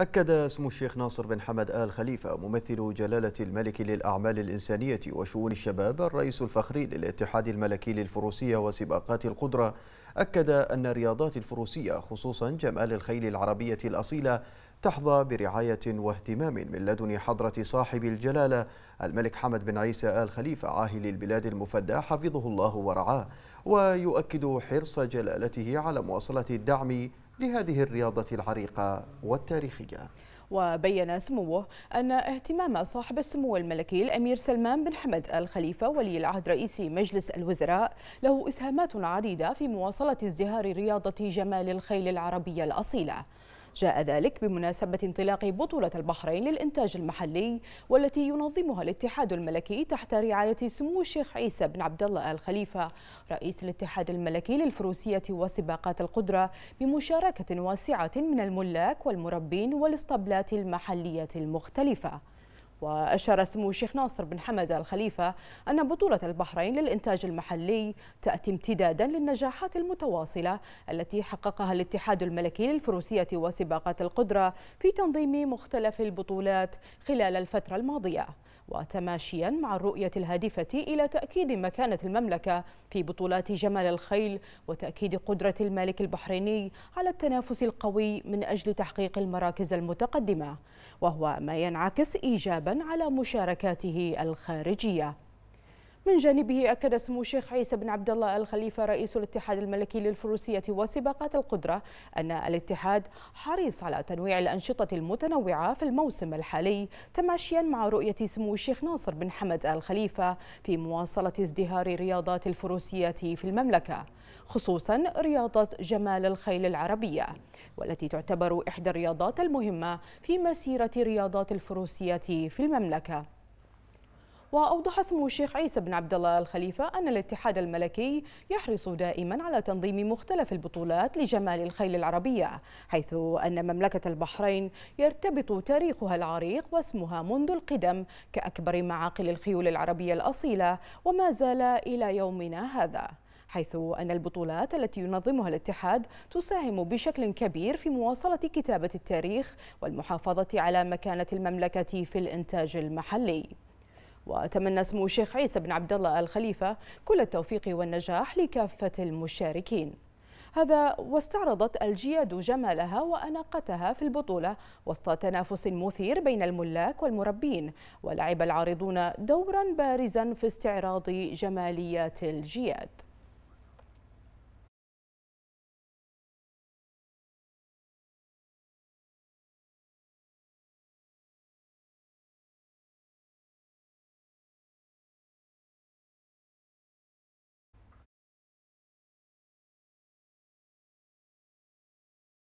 أكد سمو الشيخ ناصر بن حمد آل خليفة ممثل جلالة الملك للأعمال الإنسانية وشؤون الشباب الرئيس الفخري للاتحاد الملكي للفروسية وسباقات القدرة. أكد أن الرياضات الفروسية خصوصا جمال الخيل العربية الأصيلة تحظى برعاية واهتمام من لدن حضرة صاحب الجلالة الملك حمد بن عيسى آل خليفة عاهل البلاد المفدى حفظه الله ورعاه. ويؤكد حرص جلالته على مواصلة الدعم لهذه الرياضة العريقة والتاريخية. وبين سموه أن اهتمام صاحب السمو الملكي الأمير سلمان بن حمد آل خليفة ولي العهد رئيس مجلس الوزراء له إسهامات عديدة في مواصلة ازدهار رياضة جمال الخيل العربية الأصيلة. جاء ذلك بمناسبة انطلاق بطولة البحرين للإنتاج المحلي والتي ينظمها الاتحاد الملكي تحت رعاية سمو الشيخ عيسى بن عبد الله آل خليفة. رئيس الاتحاد الملكي للفروسية وسباقات القدرة بمشاركة واسعة من الملاك والمربين والاسطبلات المحلية المختلفة. وأشار سمو الشيخ ناصر بن حمد الخليفة أن بطولة البحرين للإنتاج المحلي تأتي امتدادا للنجاحات المتواصلة التي حققها الاتحاد الملكي للفروسية وسباقات القدرة في تنظيم مختلف البطولات خلال الفترة الماضية وتماشيا مع الرؤية الهادفة إلى تأكيد مكانة المملكة في بطولات جمال الخيل وتأكيد قدرة المالك البحريني على التنافس القوي من أجل تحقيق المراكز المتقدمة. وهو ما ينعكس إيجابا على مشاركاته الخارجية. من جانبه أكد سمو الشيخ عيسى بن عبد الله الخليفة رئيس الاتحاد الملكي للفروسية وسباقات القدرة أن الاتحاد حريص على تنويع الأنشطة المتنوعة في الموسم الحالي تماشيا مع رؤية سمو الشيخ ناصر بن حمد الخليفة في مواصلة ازدهار رياضات الفروسية في المملكة خصوصا رياضة جمال الخيل العربية. والتي تعتبر إحدى الرياضات المهمة في مسيرة رياضات الفروسية في المملكة. وأوضح سمو الشيخ عيسى بن عبد الله الخليفة أن الاتحاد الملكي يحرص دائما على تنظيم مختلف البطولات لجمال الخيل العربية حيث أن مملكة البحرين يرتبط تاريخها العريق واسمها منذ القدم كأكبر معاقل الخيول العربية الأصيلة وما زال إلى يومنا هذا. حيث أن البطولات التي ينظمها الاتحاد تساهم بشكل كبير في مواصلة كتابة التاريخ والمحافظة على مكانة المملكة في الإنتاج المحلي. وتمنى سمو الشيخ عيسى بن عبد الله الخليفة كل التوفيق والنجاح لكافة المشاركين. هذا واستعرضت الجياد جمالها وأناقتها في البطولة وسط تنافس مثير بين الملاك والمربين ولعب العارضون دورا بارزا في استعراض جماليات الجياد.